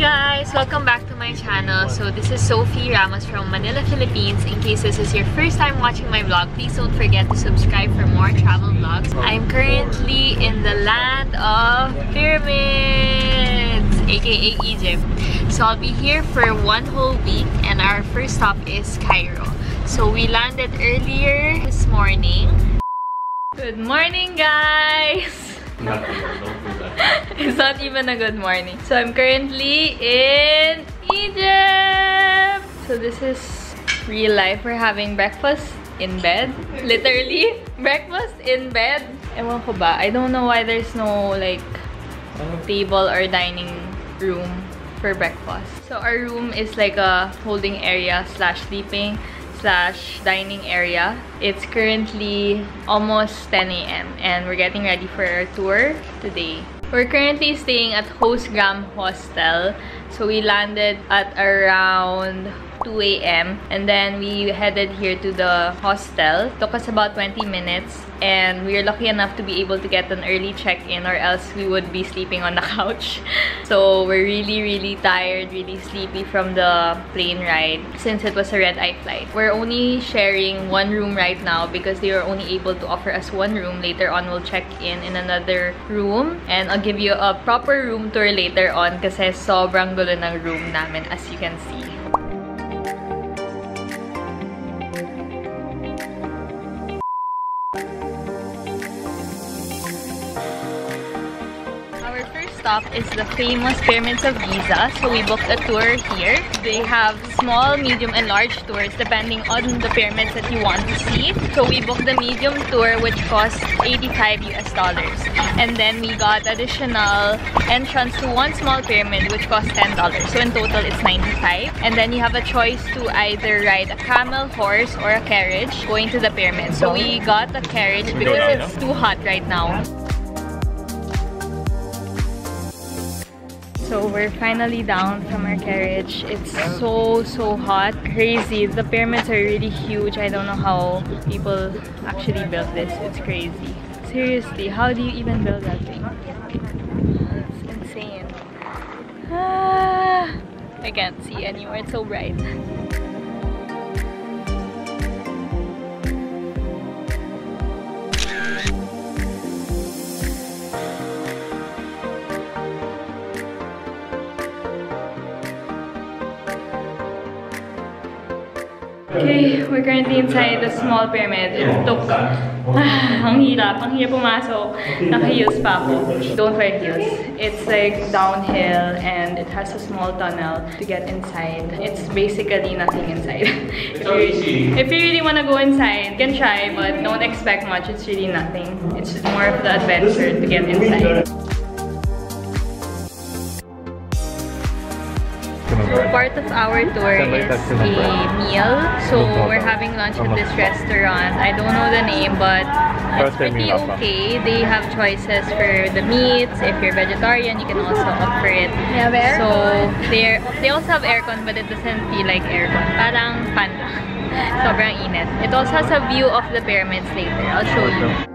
Guys! Welcome back to my channel. So this is Sophie Ramos from Manila, Philippines. In case this is your first time watching my vlog, please don't forget to subscribe for more travel vlogs. I'm currently in the land of pyramids, aka Egypt. So I'll be here for one whole week and our first stop is Cairo. So we landed earlier this morning. Good morning guys! It's not even a good morning. So I'm currently in Egypt. So this is real life. We're having breakfast in bed. Literally, breakfast in bed. Ewan ba? I don't know why there's no like table or dining room for breakfast. So our room is like a holding area slash sleeping slash dining area. It's currently almost 10 a.m. and we're getting ready for our tour today. We're currently staying at HostGram Hostel. So we landed at around 2 a.m. and then we headed here to the hostel. Took us about 20 minutes and we are lucky enough to be able to get an early check-in or else we would be sleeping on the couch. So we're really really tired, really sleepy from the plane ride since it was a red-eye flight. We're only sharing one room right now because they were only able to offer us one room. Later on, we'll check in in another room and I'll give you a proper room tour later on kasi sobrang gulo ng room namin as you can see. Stop is the famous Pyramids of Giza. So we booked a tour here. They have small, medium, and large tours depending on the pyramids that you want to see. So we booked the medium tour which cost 85 US dollars. And then we got additional entrance to one small pyramid which cost $10. So in total it's 95. And then you have a choice to either ride a camel, horse, or a carriage going to the pyramid. So we got a carriage because it's too hot right now. So we're finally down from our carriage. It's so, so hot. Crazy. The pyramids are really huge. I don't know how people actually built this. It's crazy. Seriously, how do you even build that thing? It's insane. Ah, I can't see anymore. It's so bright. We're currently inside the small pyramid. It took... Ah, ang hirap. Ang hirap pumasok. Naka-heels pa ako. Don't wear heels. It's like downhill and it has a small tunnel to get inside. It's basically nothing inside. if, you, if you really want to go inside, you can try but don't expect much. It's really nothing. It's more of the adventure to get inside. Part of our tour is a meal. So we're having lunch at this restaurant. I don't know the name, but it's pretty okay. They have choices for the meats. If you're vegetarian, you can also opt for it. So they they also have aircon, but it doesn't feel like aircon. Parang fan lang. Sobrang init. It also has a view of the pyramids later. I'll show you.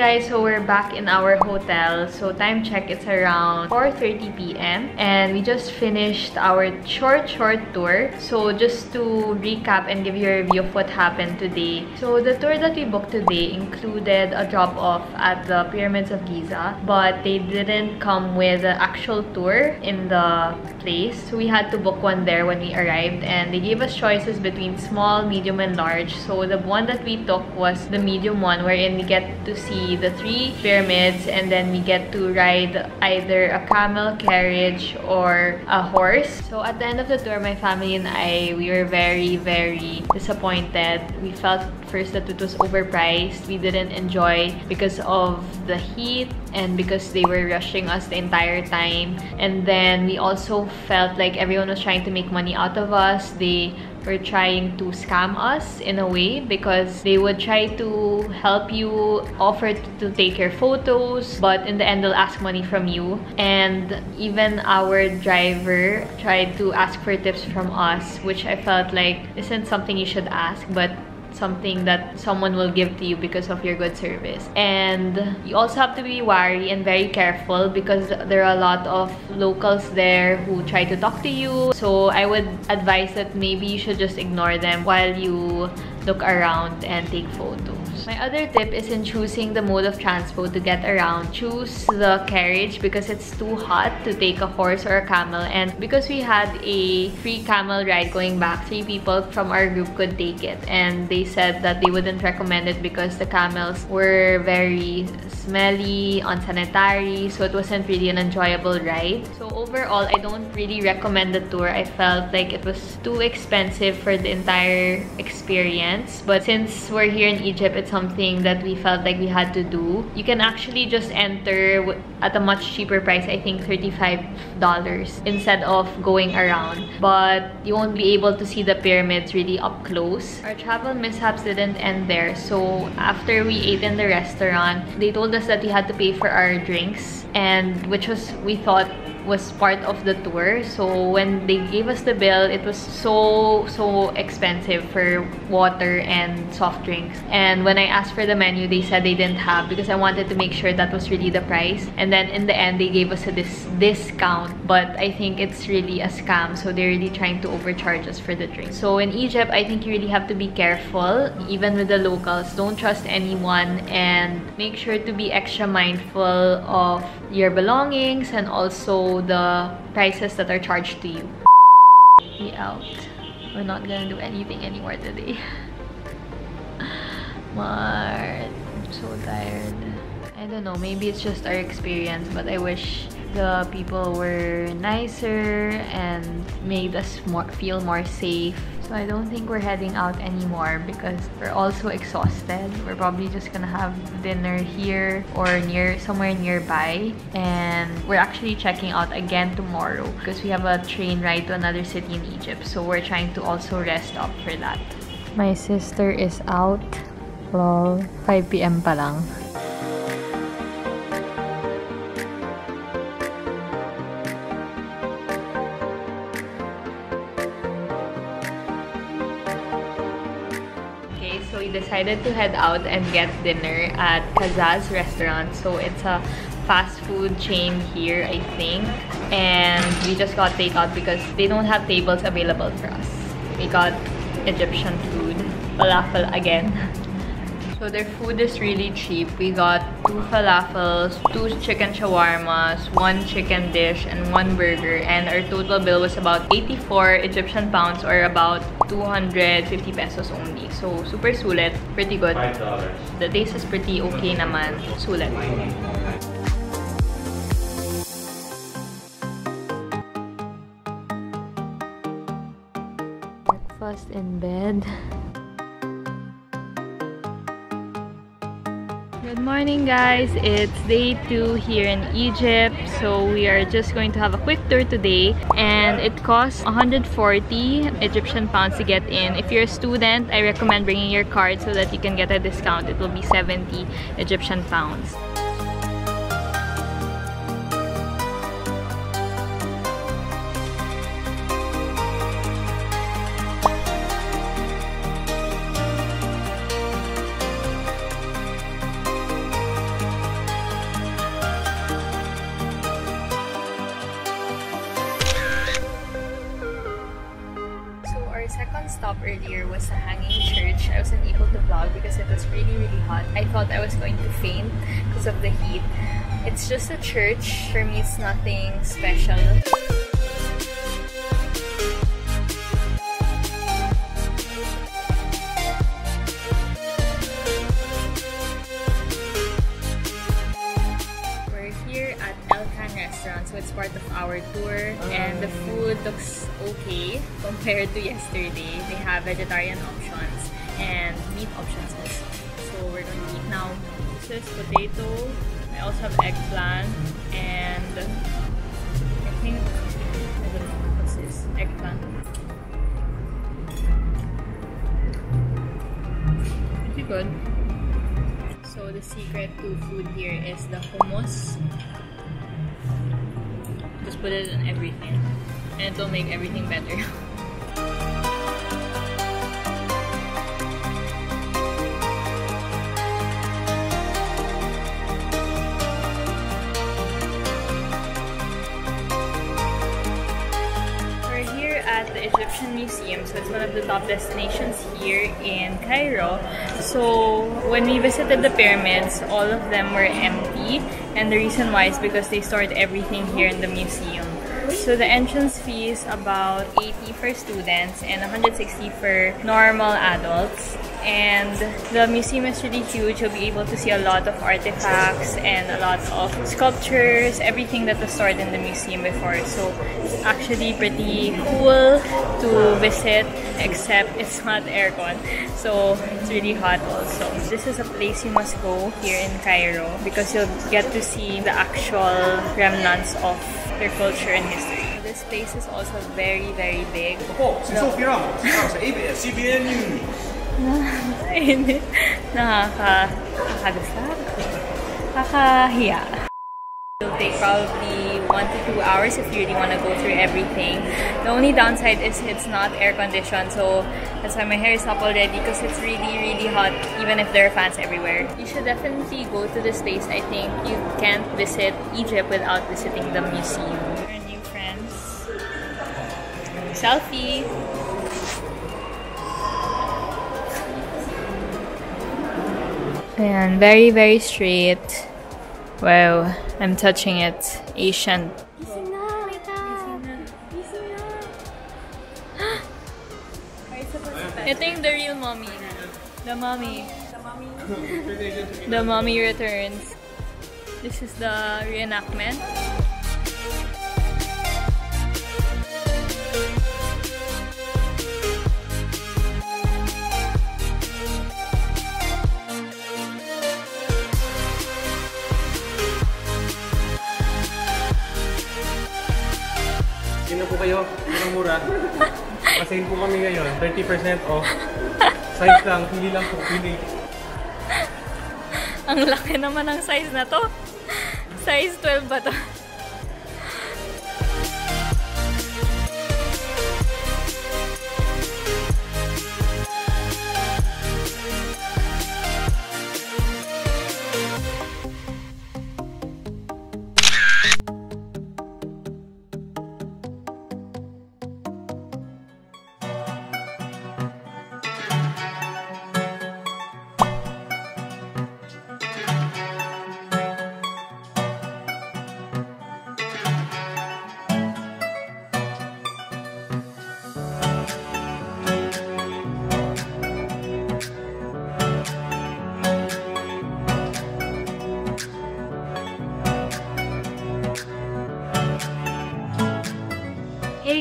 Guys, so we're back in our hotel. So time check, it's around 4.30 p.m. And we just finished our short, short tour. So just to recap and give you a review of what happened today. So the tour that we booked today included a drop-off at the Pyramids of Giza. But they didn't come with the actual tour in the place. So we had to book one there when we arrived. And they gave us choices between small, medium, and large. So the one that we took was the medium one wherein we get to see see the three pyramids and then we get to ride either a camel carriage or a horse. So at the end of the tour, my family and I, we were very, very disappointed. We felt first that it was overpriced. We didn't enjoy because of the heat and because they were rushing us the entire time. And then we also felt like everyone was trying to make money out of us. They were trying to scam us in a way because they would try to help you offer to take your photos but in the end they'll ask money from you and even our driver tried to ask for tips from us which I felt like isn't something you should ask but something that someone will give to you because of your good service. And you also have to be wary and very careful because there are a lot of locals there who try to talk to you. So I would advise that maybe you should just ignore them while you look around and take photos. My other tip is in choosing the mode of transport to get around. Choose the carriage because it's too hot to take a horse or a camel. And because we had a free camel ride going back, three people from our group could take it. And they said that they wouldn't recommend it because the camels were very smelly, unsanitary, so it wasn't really an enjoyable ride. So overall, I don't really recommend the tour. I felt like it was too expensive for the entire experience. But since we're here in Egypt, it's something that we felt like we had to do. You can actually just enter at a much cheaper price, I think $35 instead of going around. But you won't be able to see the pyramids really up close. Our travel mishaps didn't end there. So after we ate in the restaurant, they told us that we had to pay for our drinks and which was we thought was part of the tour. So when they gave us the bill, it was so, so expensive for water and soft drinks. And when I asked for the menu, they said they didn't have because I wanted to make sure that was really the price. And then in the end, they gave us a dis discount. But I think it's really a scam. So they're really trying to overcharge us for the drink. So in Egypt, I think you really have to be careful, even with the locals. Don't trust anyone and make sure to be extra mindful of your belongings and also the prices that are charged to you. We out. We're not gonna do anything anymore today. Mart, I'm so tired. I don't know, maybe it's just our experience, but I wish the people were nicer and made us more feel more safe so I don't think we're heading out anymore because we're also exhausted. We're probably just gonna have dinner here or near somewhere nearby. And we're actually checking out again tomorrow because we have a train ride to another city in Egypt. So we're trying to also rest up for that. My sister is out. Lol, 5 p.m. pa lang. Decided to head out and get dinner at Kazaz restaurant. So it's a fast food chain here, I think. And we just got takeout because they don't have tables available for us. We got Egyptian food. Falafel again. So their food is really cheap. We got two falafels, two chicken shawarmas, one chicken dish, and one burger. And our total bill was about 84 Egyptian pounds or about 250 pesos only. So super sulit. Pretty good. $5. The taste is pretty okay naman. Sulit. Breakfast in bed. morning guys! It's day 2 here in Egypt. So we are just going to have a quick tour today and it costs 140 Egyptian pounds to get in. If you're a student, I recommend bringing your card so that you can get a discount. It will be 70 Egyptian pounds. Church. For me, it's nothing special. We're here at El Restaurant so it's part of our tour and the food looks okay compared to yesterday they have vegetarian options and meat options list. So we're gonna eat now. This is potato. I also have eggplant and I think I don't know what's this eggplant. Pretty good. So the secret to food here is the hummus. Just put it in everything and it'll make everything better. the top destinations here in Cairo. So when we visited the pyramids, all of them were empty. And the reason why is because they stored everything here in the museum. So the entrance fee is about 80 for students and 160 for normal adults and the museum is really huge. You'll be able to see a lot of artifacts and a lot of sculptures, everything that was stored in the museum before. So actually pretty cool to visit except it's not aircon. So it's really hot also. This is a place you must go here in Cairo because you'll get to see the actual remnants of their culture and history. This place is also very, very big. Oh, si Sophia Sa ABS-CBN News. Nakakainit. Nakaka... Nakakagasar. Kakahiya. It'll take probably one to two hours if you really want to go through everything. The only downside is it's not air conditioned, so that's why my hair is up already because it's really, really hot even if there are fans everywhere. You should definitely go to this place. I think you can't visit Egypt without visiting the museum. Our new friends. Selfie! And very, very straight. Wow, I'm touching it. Asian. I think the real mommy. The mommy. The mommy returns. This is the reenactment. Pasayin po kami ngayon. 30% off. Size lang. Pili lang po. Pili. Ang laki naman ng size na to. Size 12 ba to?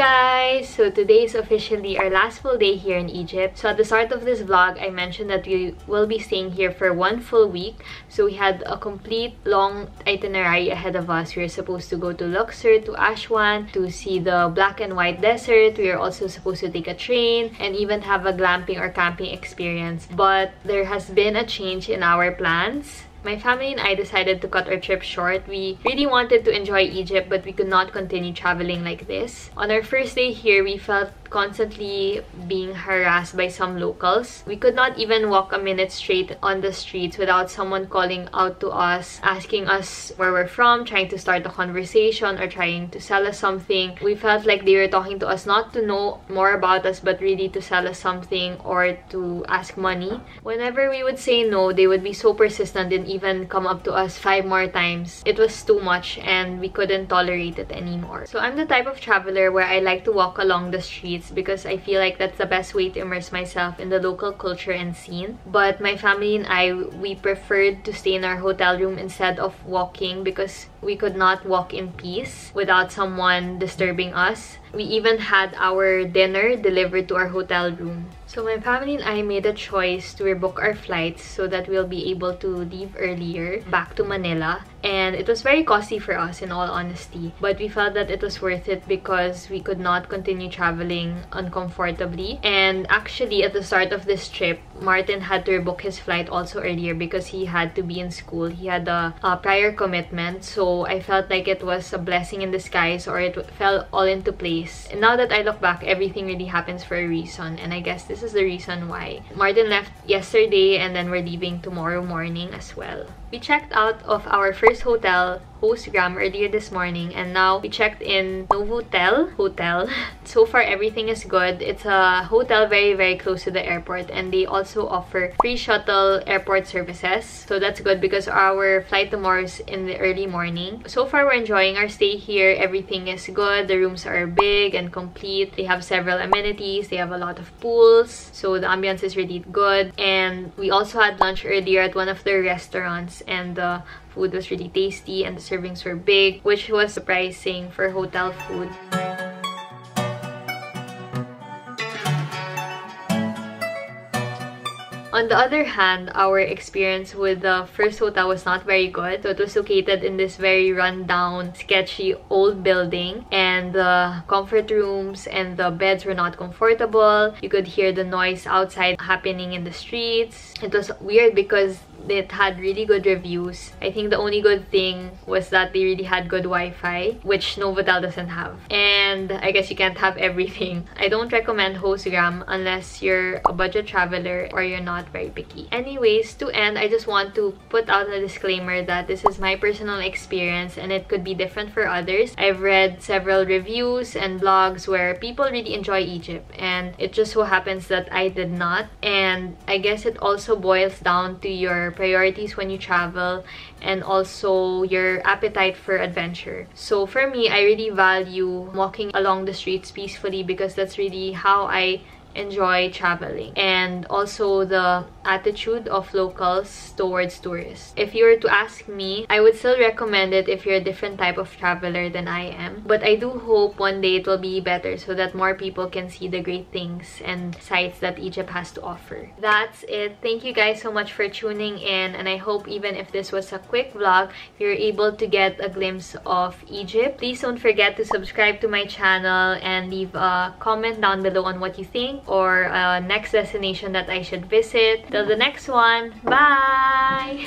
Guys! So today is officially our last full day here in Egypt. So at the start of this vlog, I mentioned that we will be staying here for one full week. So we had a complete long itinerary ahead of us. We were supposed to go to Luxor, to Aswan, to see the black and white desert. We were also supposed to take a train and even have a glamping or camping experience. But there has been a change in our plans. My family and I decided to cut our trip short. We really wanted to enjoy Egypt but we could not continue traveling like this. On our first day here, we felt constantly being harassed by some locals. We could not even walk a minute straight on the streets without someone calling out to us, asking us where we're from, trying to start a conversation or trying to sell us something. We felt like they were talking to us not to know more about us but really to sell us something or to ask money. Whenever we would say no, they would be so persistent and even come up to us five more times. It was too much and we couldn't tolerate it anymore. So I'm the type of traveler where I like to walk along the because I feel like that's the best way to immerse myself in the local culture and scene. But my family and I, we preferred to stay in our hotel room instead of walking because we could not walk in peace without someone disturbing us. We even had our dinner delivered to our hotel room. So my family and I made a choice to rebook our flights so that we'll be able to leave earlier back to Manila. And it was very costly for us in all honesty. But we felt that it was worth it because we could not continue traveling uncomfortably. And actually at the start of this trip, Martin had to rebook his flight also earlier because he had to be in school. He had a, a prior commitment. So I felt like it was a blessing in disguise or it fell all into place. And now that I look back, everything really happens for a reason. And I guess this is the reason why. Martin left yesterday and then we're leaving tomorrow morning as well. We checked out of our first hotel HostGram earlier this morning and now we checked in Novotel Hotel. So far everything is good. It's a hotel very very close to the airport and they also offer free shuttle airport services. So that's good because our flight tomorrow is in the early morning. So far we're enjoying our stay here. Everything is good. The rooms are big and complete. They have several amenities. They have a lot of pools. So the ambience is really good. And we also had lunch earlier at one of the restaurants and the food was really tasty and the servings were big which was surprising for hotel food. On the other hand, our experience with the first hotel was not very good. So it was located in this very rundown, sketchy old building and the comfort rooms and the beds were not comfortable. You could hear the noise outside happening in the streets. It was weird because it had really good reviews. I think the only good thing was that they really had good Wi-Fi, which Novotel doesn't have. And I guess you can't have everything. I don't recommend HostGram unless you're a budget traveler or you're not very picky. Anyways, to end, I just want to put out a disclaimer that this is my personal experience and it could be different for others. I've read several reviews and blogs where people really enjoy Egypt and it just so happens that I did not. And I guess it also boils down to your priorities when you travel and also your appetite for adventure. So for me, I really value walking along the streets peacefully because that's really how I enjoy traveling and also the attitude of locals towards tourists. If you were to ask me, I would still recommend it if you're a different type of traveler than I am. But I do hope one day it will be better so that more people can see the great things and sights that Egypt has to offer. That's it. Thank you guys so much for tuning in and I hope even if this was a quick vlog, you're able to get a glimpse of Egypt. Please don't forget to subscribe to my channel and leave a comment down below on what you think or next destination that I should visit. Till the next one, bye!